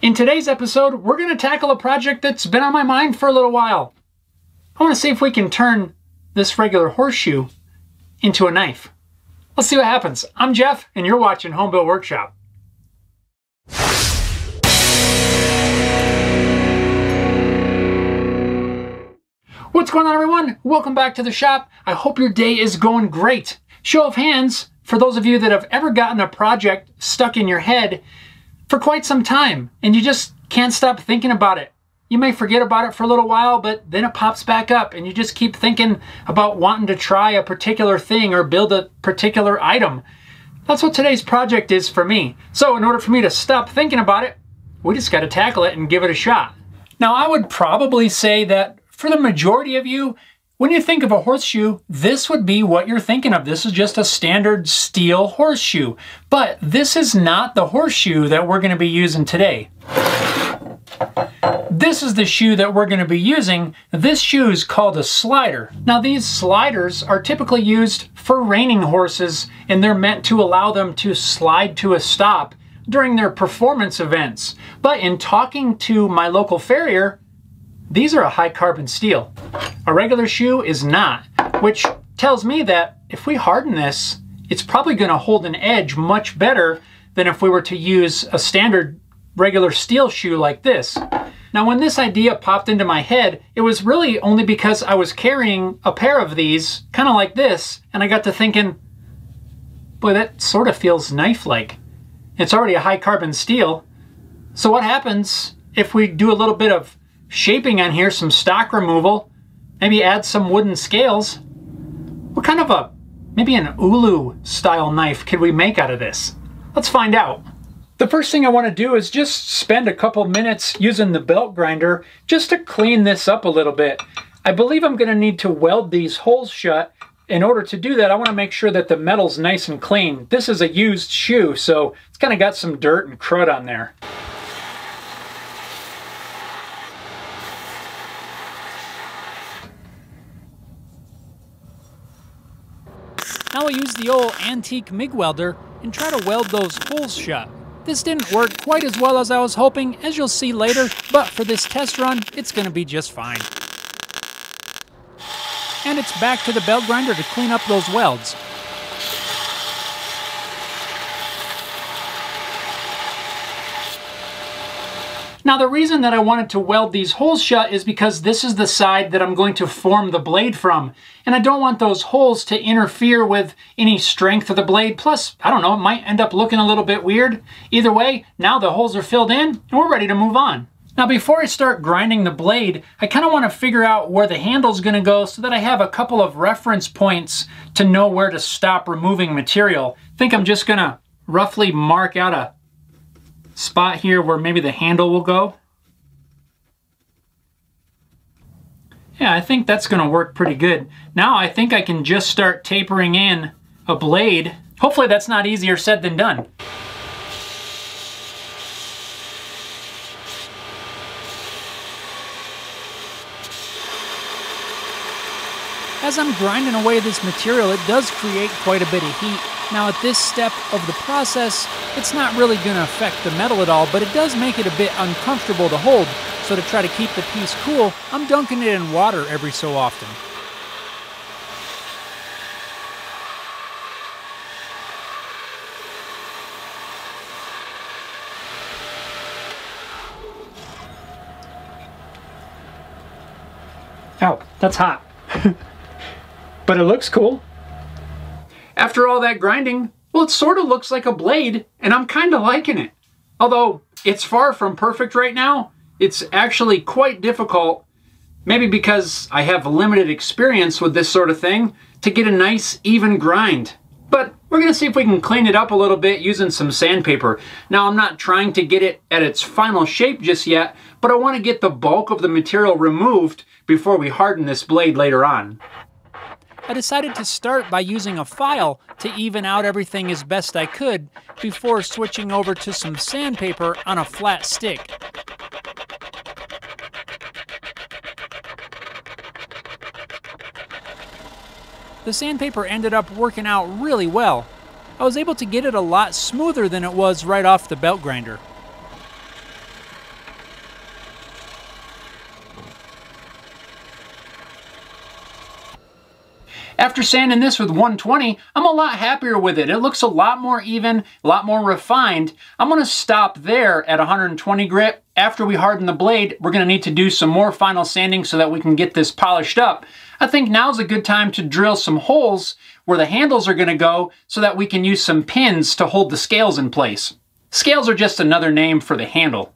In today's episode, we're going to tackle a project that's been on my mind for a little while. I want to see if we can turn this regular horseshoe into a knife. Let's see what happens. I'm Jeff, and you're watching Home Homebuilt Workshop. What's going on, everyone? Welcome back to the shop. I hope your day is going great. Show of hands for those of you that have ever gotten a project stuck in your head for quite some time and you just can't stop thinking about it. You may forget about it for a little while, but then it pops back up and you just keep thinking about wanting to try a particular thing or build a particular item. That's what today's project is for me. So in order for me to stop thinking about it, we just got to tackle it and give it a shot. Now I would probably say that for the majority of you, when you think of a horseshoe, this would be what you're thinking of. This is just a standard steel horseshoe. But this is not the horseshoe that we're going to be using today. This is the shoe that we're going to be using. This shoe is called a slider. Now these sliders are typically used for reining horses and they're meant to allow them to slide to a stop during their performance events. But in talking to my local farrier, these are a high carbon steel. A regular shoe is not, which tells me that if we harden this, it's probably going to hold an edge much better than if we were to use a standard regular steel shoe like this. Now when this idea popped into my head, it was really only because I was carrying a pair of these, kind of like this, and I got to thinking, boy, that sort of feels knife-like. It's already a high carbon steel. So what happens if we do a little bit of shaping on here, some stock removal, maybe add some wooden scales. What kind of a, maybe an ulu style knife could we make out of this? Let's find out. The first thing I want to do is just spend a couple minutes using the belt grinder just to clean this up a little bit. I believe I'm going to need to weld these holes shut. In order to do that, I want to make sure that the metal's nice and clean. This is a used shoe, so it's kind of got some dirt and crud on there. Now I'll use the old antique MIG welder and try to weld those holes shut. This didn't work quite as well as I was hoping, as you'll see later, but for this test run, it's going to be just fine. And it's back to the belt grinder to clean up those welds. Now the reason that I wanted to weld these holes shut is because this is the side that I'm going to form the blade from. And I don't want those holes to interfere with any strength of the blade. Plus, I don't know, it might end up looking a little bit weird. Either way, now the holes are filled in and we're ready to move on. Now before I start grinding the blade, I kind of want to figure out where the handle's going to go so that I have a couple of reference points to know where to stop removing material. I think I'm just going to roughly mark out a spot here where maybe the handle will go. Yeah, I think that's going to work pretty good. Now I think I can just start tapering in a blade. Hopefully that's not easier said than done. As I'm grinding away this material, it does create quite a bit of heat. Now at this step of the process, it's not really going to affect the metal at all, but it does make it a bit uncomfortable to hold. So to try to keep the piece cool, I'm dunking it in water every so often. Oh, that's hot. but it looks cool. After all that grinding, well, it sort of looks like a blade, and I'm kind of liking it. Although it's far from perfect right now, it's actually quite difficult, maybe because I have limited experience with this sort of thing, to get a nice even grind. But we're going to see if we can clean it up a little bit using some sandpaper. Now I'm not trying to get it at its final shape just yet, but I want to get the bulk of the material removed before we harden this blade later on. I decided to start by using a file to even out everything as best I could before switching over to some sandpaper on a flat stick. The sandpaper ended up working out really well. I was able to get it a lot smoother than it was right off the belt grinder. After sanding this with 120, I'm a lot happier with it. It looks a lot more even, a lot more refined. I'm gonna stop there at 120 grit. After we harden the blade, we're gonna need to do some more final sanding so that we can get this polished up. I think now's a good time to drill some holes where the handles are gonna go so that we can use some pins to hold the scales in place. Scales are just another name for the handle.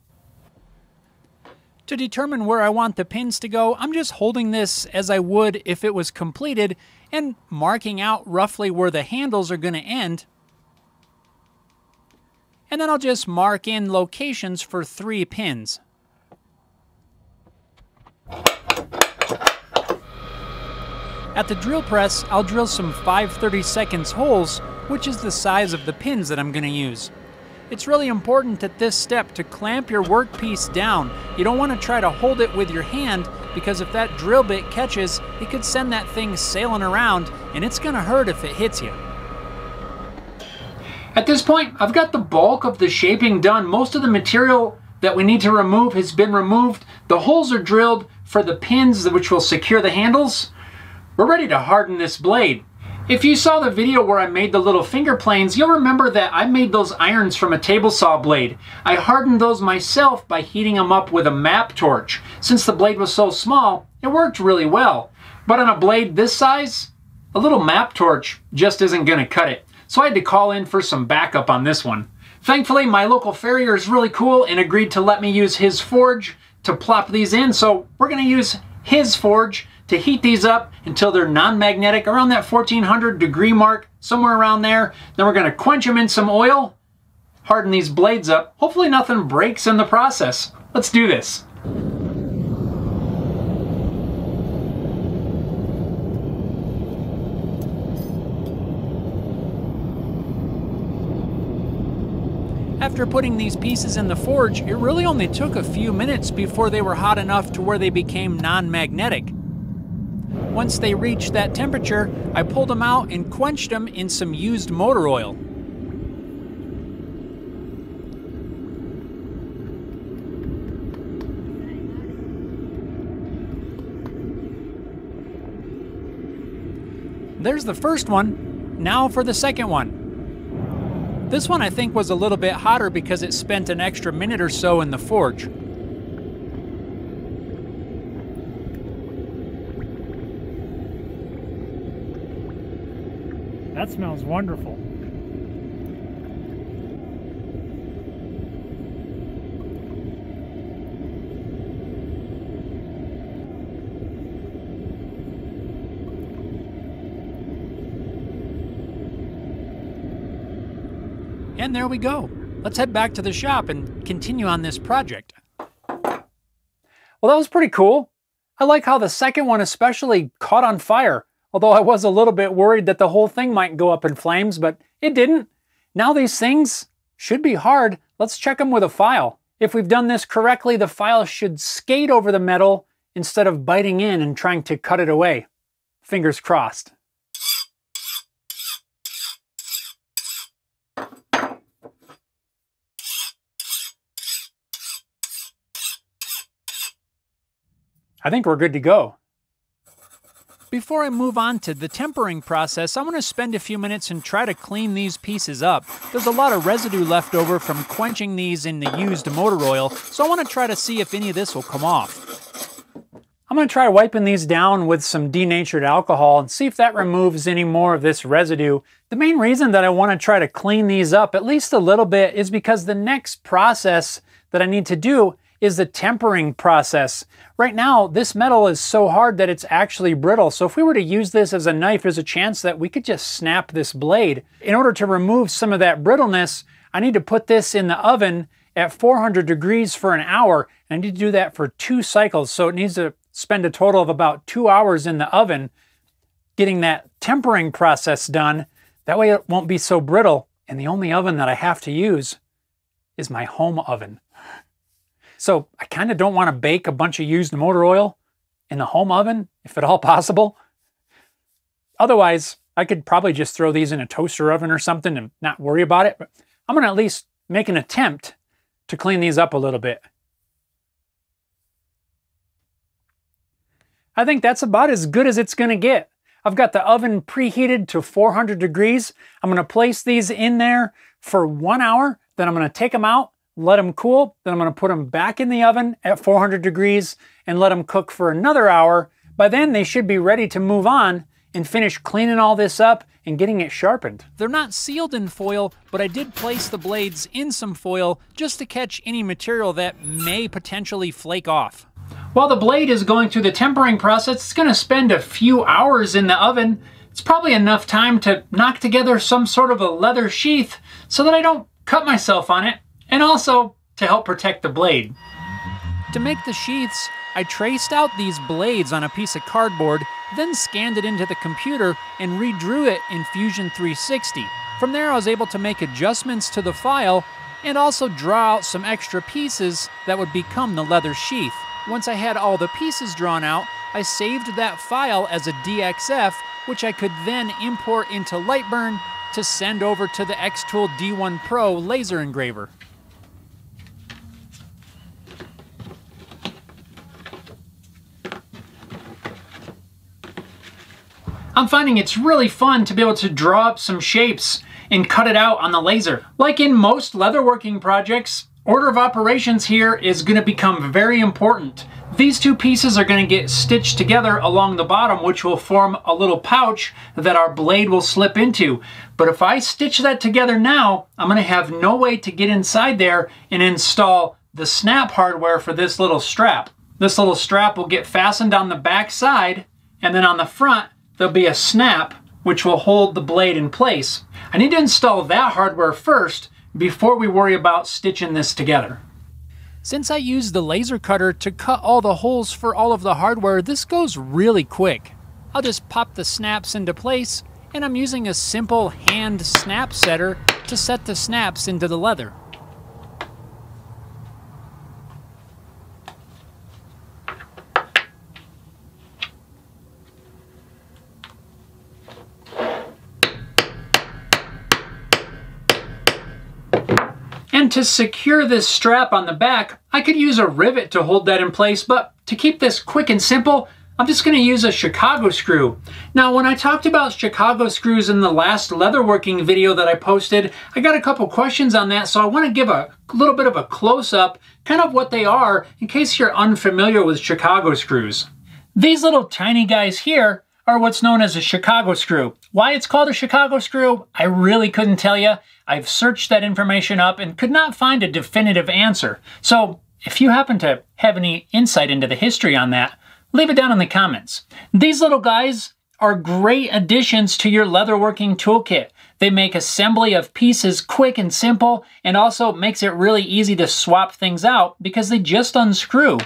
To determine where I want the pins to go, I'm just holding this as I would if it was completed and marking out roughly where the handles are going to end. And then I'll just mark in locations for three pins. At the drill press, I'll drill some 5 30 seconds holes, which is the size of the pins that I'm going to use. It's really important at this step to clamp your workpiece down. You don't want to try to hold it with your hand because if that drill bit catches, it could send that thing sailing around and it's going to hurt if it hits you. At this point, I've got the bulk of the shaping done. Most of the material that we need to remove has been removed. The holes are drilled for the pins which will secure the handles. We're ready to harden this blade. If you saw the video where I made the little finger planes, you'll remember that I made those irons from a table saw blade. I hardened those myself by heating them up with a MAPP torch. Since the blade was so small, it worked really well. But on a blade this size, a little MAPP torch just isn't gonna cut it. So I had to call in for some backup on this one. Thankfully, my local farrier is really cool and agreed to let me use his forge to plop these in, so we're gonna use his forge to heat these up until they're non-magnetic around that 1400 degree mark, somewhere around there. Then we're gonna quench them in some oil, harden these blades up. Hopefully nothing breaks in the process. Let's do this. After putting these pieces in the forge, it really only took a few minutes before they were hot enough to where they became non-magnetic. Once they reached that temperature, I pulled them out and quenched them in some used motor oil. There's the first one. Now for the second one. This one I think was a little bit hotter because it spent an extra minute or so in the forge. That smells wonderful. And there we go. Let's head back to the shop and continue on this project. Well, that was pretty cool. I like how the second one especially caught on fire. Although I was a little bit worried that the whole thing might go up in flames, but it didn't. Now these things should be hard. Let's check them with a file. If we've done this correctly, the file should skate over the metal instead of biting in and trying to cut it away. Fingers crossed. I think we're good to go. Before I move on to the tempering process, I want to spend a few minutes and try to clean these pieces up. There's a lot of residue left over from quenching these in the used motor oil, so I want to try to see if any of this will come off. I'm going to try wiping these down with some denatured alcohol and see if that removes any more of this residue. The main reason that I want to try to clean these up at least a little bit is because the next process that I need to do is the tempering process. Right now, this metal is so hard that it's actually brittle. So if we were to use this as a knife, there's a chance that we could just snap this blade. In order to remove some of that brittleness, I need to put this in the oven at 400 degrees for an hour. And I need to do that for two cycles. So it needs to spend a total of about two hours in the oven getting that tempering process done. That way it won't be so brittle. And the only oven that I have to use is my home oven. So I kind of don't want to bake a bunch of used motor oil in the home oven, if at all possible. Otherwise, I could probably just throw these in a toaster oven or something and not worry about it. But I'm going to at least make an attempt to clean these up a little bit. I think that's about as good as it's going to get. I've got the oven preheated to 400 degrees. I'm gonna place these in there for one hour, then I'm gonna take them out, let them cool, then I'm gonna put them back in the oven at 400 degrees and let them cook for another hour. By then they should be ready to move on and finish cleaning all this up and getting it sharpened. They're not sealed in foil, but I did place the blades in some foil just to catch any material that may potentially flake off. While the blade is going through the tempering process, it's going to spend a few hours in the oven. It's probably enough time to knock together some sort of a leather sheath so that I don't cut myself on it, and also to help protect the blade. To make the sheaths, I traced out these blades on a piece of cardboard, then scanned it into the computer and redrew it in Fusion 360. From there, I was able to make adjustments to the file and also draw out some extra pieces that would become the leather sheath. Once I had all the pieces drawn out, I saved that file as a DXF, which I could then import into Lightburn to send over to the xTool D1 Pro laser engraver. I'm finding it's really fun to be able to draw up some shapes and cut it out on the laser. Like in most leatherworking projects, order of operations here is going to become very important. These two pieces are going to get stitched together along the bottom, which will form a little pouch that our blade will slip into. But if I stitch that together now, I'm going to have no way to get inside there and install the snap hardware for this little strap. This little strap will get fastened on the back side, and then on the front, there'll be a snap which will hold the blade in place. I need to install that hardware first before we worry about stitching this together. Since I used the laser cutter to cut all the holes for all of the hardware, this goes really quick. I'll just pop the snaps into place, and I'm using a simple hand snap setter to set the snaps into the leather. And to secure this strap on the back, I could use a rivet to hold that in place, but to keep this quick and simple, I'm just going to use a Chicago screw. Now, when I talked about Chicago screws in the last leatherworking video that I posted, I got a couple questions on that, so I want to give a little bit of a close-up, kind of what they are, in case you're unfamiliar with Chicago screws. These little tiny guys here are what's known as a Chicago screw. Why it's called a Chicago screw, I really couldn't tell you. I've searched that information up and could not find a definitive answer. So if you happen to have any insight into the history on that, leave it down in the comments. These little guys are great additions to your leatherworking toolkit. They make assembly of pieces quick and simple and also makes it really easy to swap things out because they just unscrew.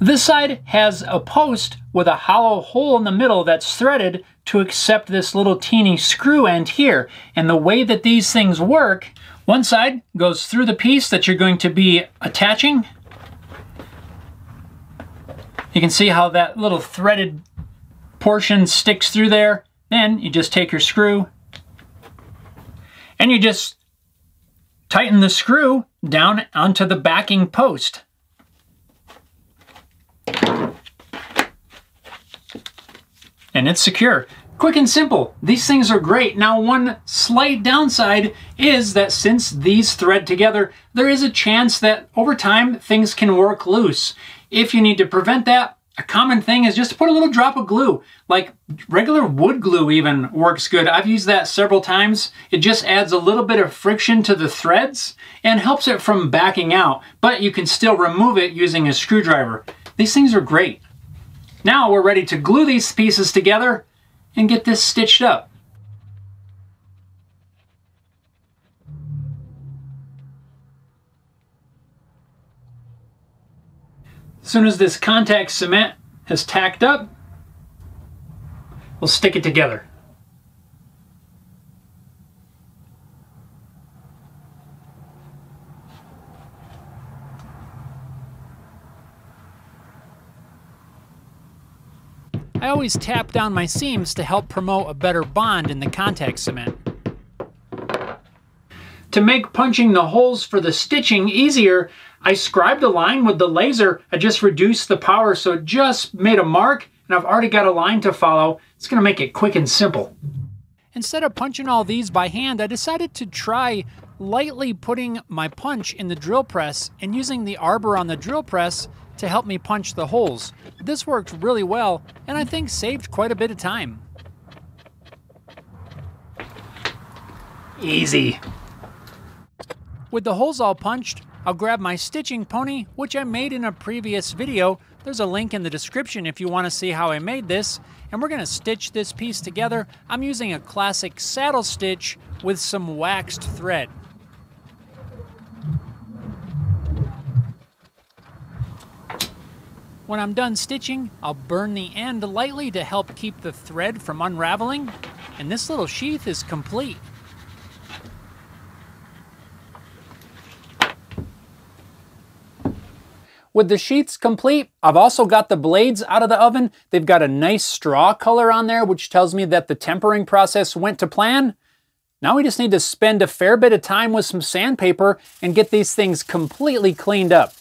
This side has a post with a hollow hole in the middle that's threaded to accept this little teeny screw end here. And the way that these things work, one side goes through the piece that you're going to be attaching. You can see how that little threaded portion sticks through there. Then you just take your screw and you just tighten the screw down onto the backing post. And it's secure. Quick and simple. These things are great. Now, one slight downside is that since these thread together, there is a chance that over time things can work loose. If you need to prevent that, a common thing is just to put a little drop of glue, like regular wood glue even works good. I've used that several times. It just adds a little bit of friction to the threads and helps it from backing out, but you can still remove it using a screwdriver. These things are great. Now we're ready to glue these pieces together and get this stitched up. As soon as this contact cement has tacked up, we'll stick it together. I always tap down my seams to help promote a better bond in the contact cement. To make punching the holes for the stitching easier, I scribed a line with the laser. I just reduced the power so it just made a mark and I've already got a line to follow. It's going to make it quick and simple. Instead of punching all these by hand, I decided to try lightly putting my punch in the drill press and using the arbor on the drill press to help me punch the holes. This worked really well and I think saved quite a bit of time. Easy. With the holes all punched, I'll grab my stitching pony, which I made in a previous video. There's a link in the description if you want to see how I made this. And we're going to stitch this piece together. I'm using a classic saddle stitch with some waxed thread. When I'm done stitching, I'll burn the end lightly to help keep the thread from unraveling. And this little sheath is complete. With the sheets complete, I've also got the blades out of the oven. They've got a nice straw color on there, which tells me that the tempering process went to plan. Now we just need to spend a fair bit of time with some sandpaper and get these things completely cleaned up.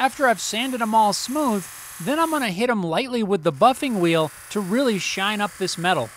After I've sanded them all smooth, then I'm going to hit them lightly with the buffing wheel to really shine up this metal.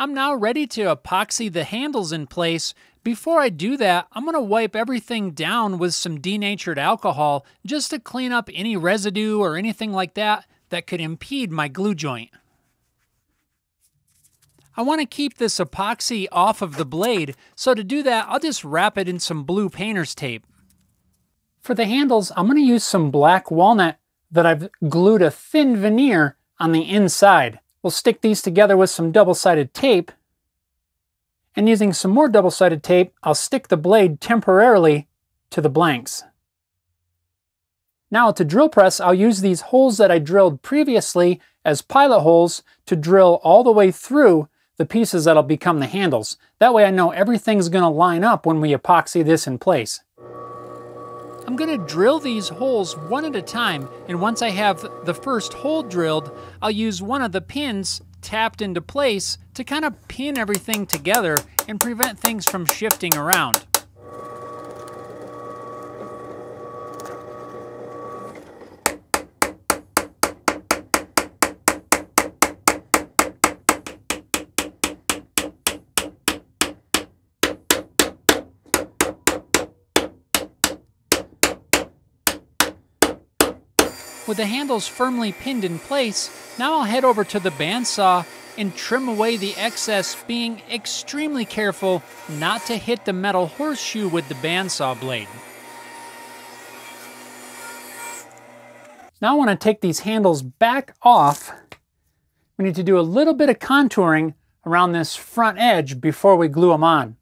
I'm now ready to epoxy the handles in place. Before I do that, I'm going to wipe everything down with some denatured alcohol just to clean up any residue or anything like that that could impede my glue joint. I want to keep this epoxy off of the blade, so to do that, I'll just wrap it in some blue painter's tape. For the handles, I'm going to use some black walnut that I've glued a thin veneer on the inside. We'll stick these together with some double-sided tape, and using some more double-sided tape, I'll stick the blade temporarily to the blanks. Now to drill press, I'll use these holes that I drilled previously as pilot holes to drill all the way through the pieces that'll become the handles. That way I know everything's gonna line up when we epoxy this in place. I'm gonna drill these holes one at a time, and once I have the first hole drilled, I'll use one of the pins tapped into place to kind of pin everything together and prevent things from shifting around. With the handles firmly pinned in place, now I'll head over to the bandsaw and trim away the excess, being extremely careful not to hit the metal horseshoe with the bandsaw blade. Now I want to take these handles back off. We need to do a little bit of contouring around this front edge before we glue them on.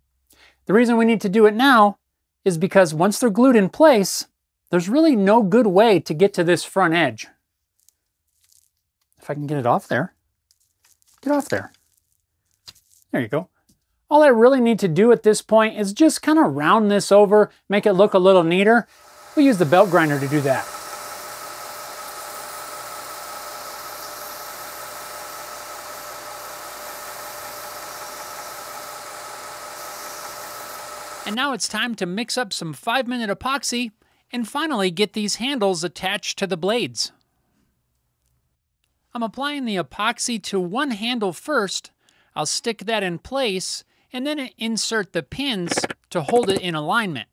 The reason we need to do it now is because once they're glued in place, there's really no good way to get to this front edge. If I can get it off there. Get off there. There you go. All I really need to do at this point is just kind of round this over, make it look a little neater. We'll use the belt grinder to do that. And now it's time to mix up some 5 minute epoxy and finally, get these handles attached to the blades. I'm applying the epoxy to one handle first. I'll stick that in place and then insert the pins to hold it in alignment.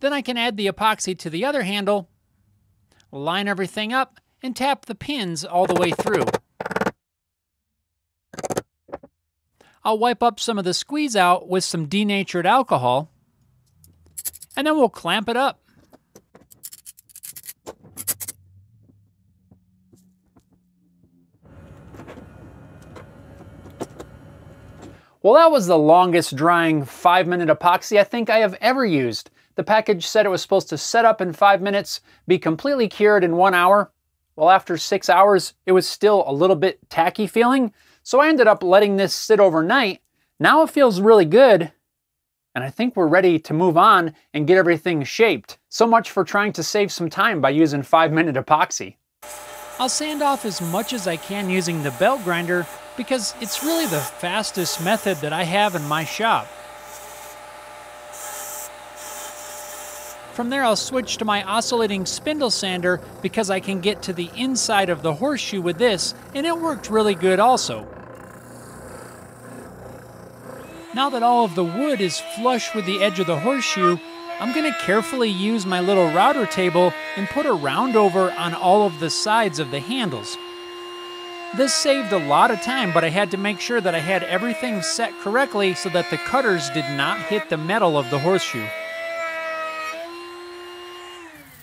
Then I can add the epoxy to the other handle, line everything up, and tap the pins all the way through. I'll wipe up some of the squeeze out with some denatured alcohol and then we'll clamp it up. Well, that was the longest drying five minute epoxy I think I have ever used. The package said it was supposed to set up in five minutes, be completely cured in one hour. Well, after six hours, it was still a little bit tacky feeling, so I ended up letting this sit overnight. Now it feels really good, and I think we're ready to move on and get everything shaped. So much for trying to save some time by using 5 minute epoxy. I'll sand off as much as I can using the belt grinder because it's really the fastest method that I have in my shop. From there I'll switch to my oscillating spindle sander because I can get to the inside of the horseshoe with this and it worked really good also. Now that all of the wood is flush with the edge of the horseshoe, I'm going to carefully use my little router table and put a round over on all of the sides of the handles. This saved a lot of time, but I had to make sure that I had everything set correctly so that the cutters did not hit the metal of the horseshoe.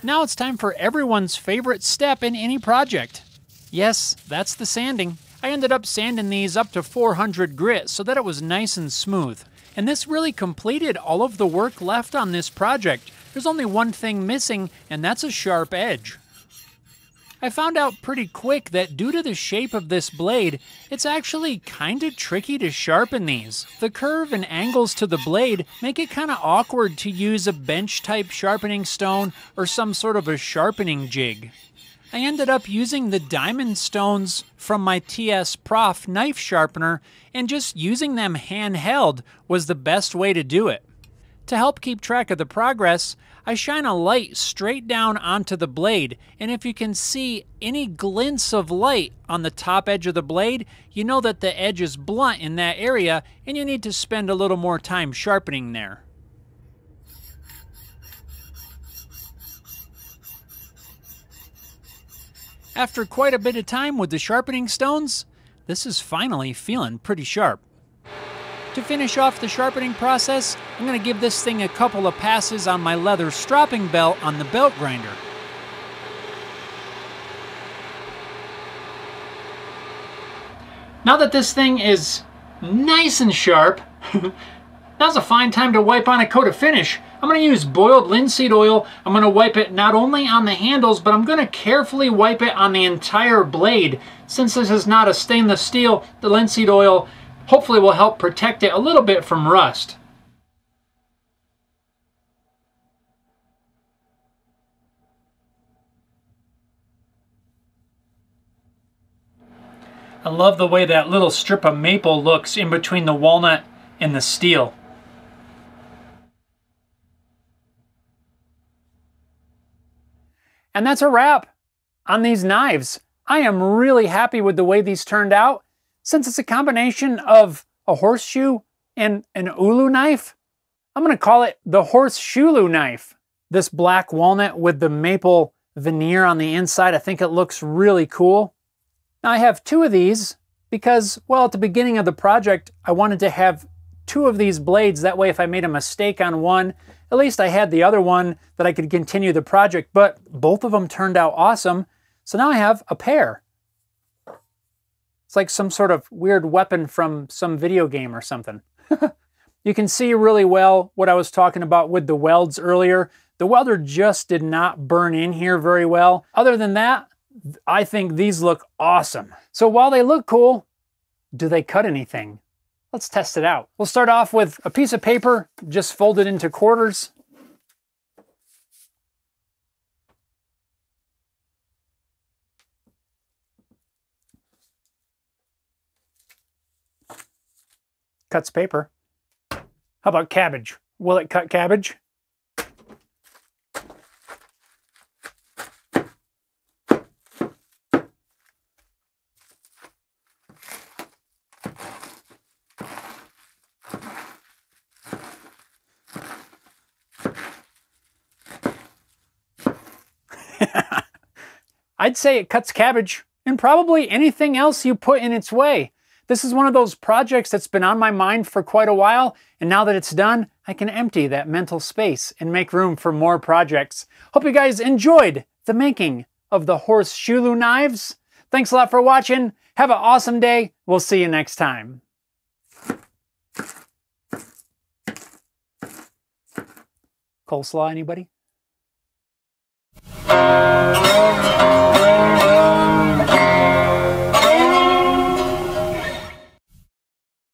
Now it's time for everyone's favorite step in any project. Yes, that's the sanding. I ended up sanding these up to 400 grit so that it was nice and smooth. And this really completed all of the work left on this project. There's only one thing missing, and that's a sharp edge. I found out pretty quick that due to the shape of this blade, it's actually kinda tricky to sharpen these. The curve and angles to the blade make it kinda awkward to use a bench type sharpening stone or some sort of a sharpening jig. I ended up using the diamond stones from my TS Prof knife sharpener, and just using them handheld was the best way to do it. To help keep track of the progress, I shine a light straight down onto the blade, and if you can see any glints of light on the top edge of the blade, you know that the edge is blunt in that area and you need to spend a little more time sharpening there. After quite a bit of time with the sharpening stones, this is finally feeling pretty sharp. To finish off the sharpening process, I'm going to give this thing a couple of passes on my leather stropping belt on the belt grinder. Now that this thing is nice and sharp, now's a fine time to wipe on a coat of finish. I'm going to use boiled linseed oil. I'm going to wipe it not only on the handles, but I'm going to carefully wipe it on the entire blade. Since this is not a stainless steel, the linseed oil hopefully will help protect it a little bit from rust. I love the way that little strip of maple looks in between the walnut and the steel. And that's a wrap on these knives. I am really happy with the way these turned out. Since it's a combination of a horseshoe and an ulu knife, I'm going to call it the horseshulu knife. This black walnut with the maple veneer on the inside, I think it looks really cool. Now I have two of these because, well, at the beginning of the project, I wanted to have two of these blades. That way, if I made a mistake on one, at least I had the other one that I could continue the project, but both of them turned out awesome. So now I have a pair. It's like some sort of weird weapon from some video game or something. you can see really well what I was talking about with the welds earlier. The welder just did not burn in here very well. Other than that, I think these look awesome. So while they look cool, do they cut anything? Let's test it out. We'll start off with a piece of paper, just folded into quarters. Cuts paper. How about cabbage? Will it cut cabbage? I'd say it cuts cabbage and probably anything else you put in its way. This is one of those projects that's been on my mind for quite a while, and now that it's done, I can empty that mental space and make room for more projects. Hope you guys enjoyed the making of the horseshulu knives. Thanks a lot for watching. Have an awesome day. We'll see you next time. Coleslaw, anybody?